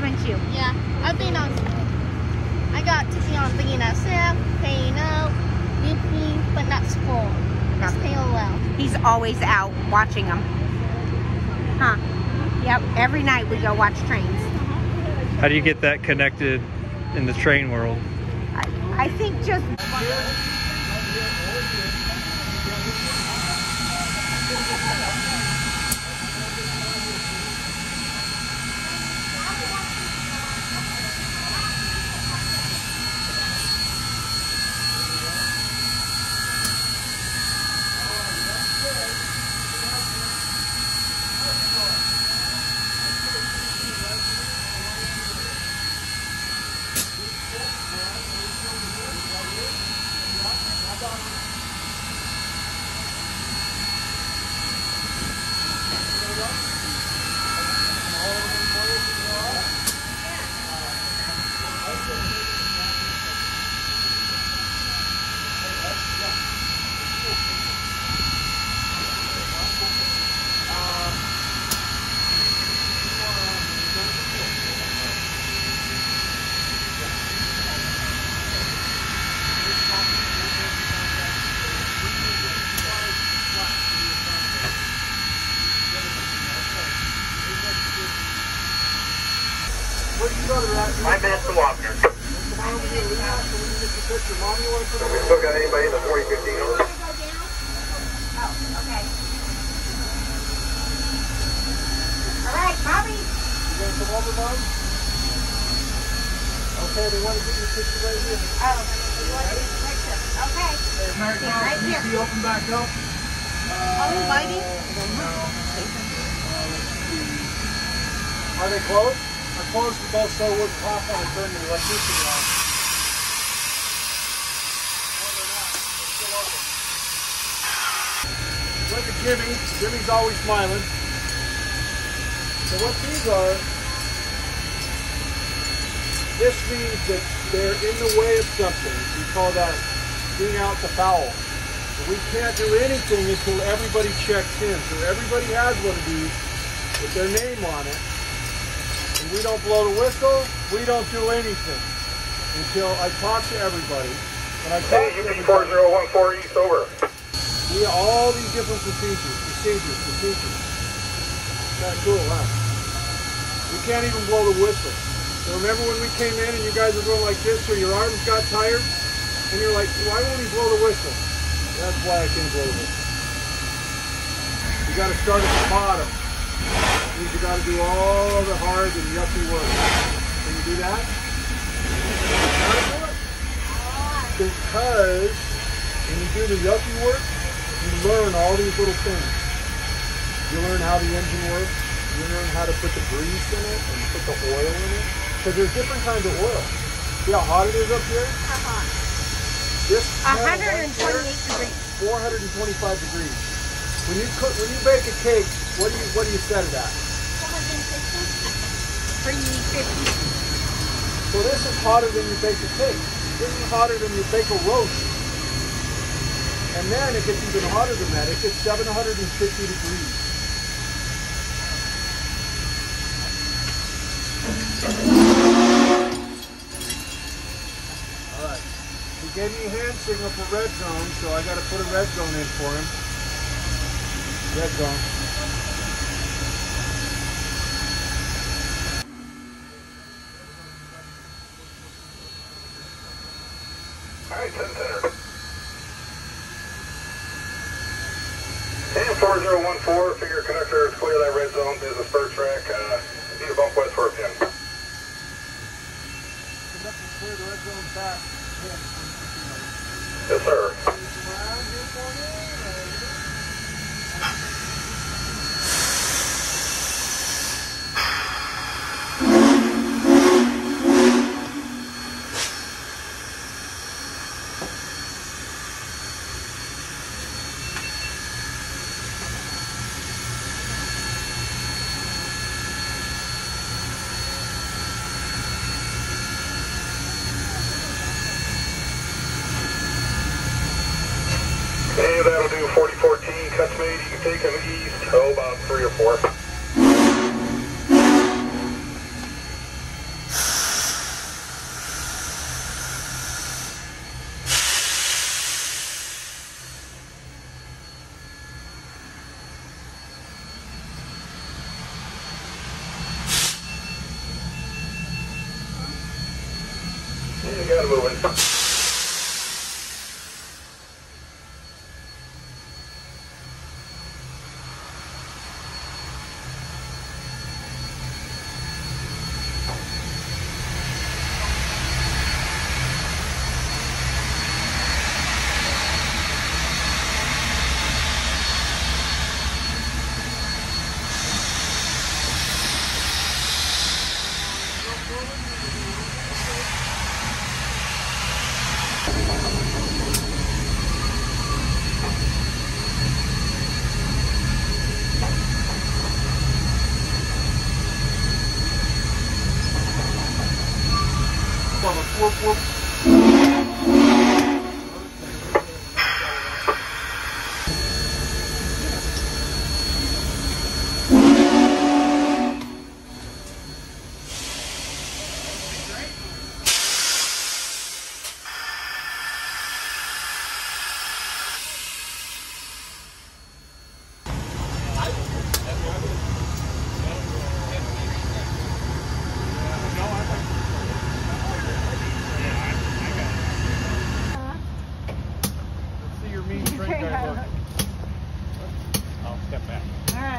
haven't you? Yeah, I've been on. I got to be on BNSF, KNO, UP, but not school. Just KOL. He's always out watching them. Huh? Yep. Every night we go watch trains. Uh-huh. How do you get that connected in the train world? I, I think just Five minutes to walk. We still got anybody in the 4015 over? okay. All right, Bobby. Okay, they want to get your picture right here. Oh, you want to do the picture? Okay. Yeah, right here. Be open back up. Are we waiting? Are they closed? They're closed for both so wood pop on and turn the electricity on. Not. Still open. Look at Jimmy. Jimmy's always smiling. So what these are, this means that they're in the way of something. We call that being out the foul. We can't do anything until everybody checks in. So everybody has one of these with their name on it. And we don't blow the whistle, we don't do anything until I talk to everybody. When I talk Hey, to UP everybody, 4014 East over. we have all these different procedures, procedures, procedures. Kind of cool, huh? We can't even blow the whistle. So remember when we came in and you guys were going like this or your arms got tired? And you're like, why won't he blow the whistle? That's why I can't blow the whistle. You got to start at the bottom. Means you got to do all the hard and yucky work. Can you do that? How to do it? Because when you do the yucky work, you learn all these little things. You learn how the engine works. You learn how to put the grease in it and put the oil in it. Because there's different kinds of oil. See how hot it is up here? Uh-huh. This 128 here, degrees. 425 degrees. When you cook, when you bake a cake, what do you what do you set it at? 350. So this is hotter than you bake a cake. This is hotter than you bake a roast. And then it gets even hotter than that. It gets 750 degrees. Alright. He gave me a hand signal for red zone, so I gotta put a red zone in for him. Red zone. And 4014, figure conductor is clear that red zone, business bird track, uh, need a bump west for a pin. Clear the red zone back. Yes, sir. Romeo, that'll do 4014. Cuts made, you can take them east, oh, about three or four. You got it moving. Pô, pô, pô.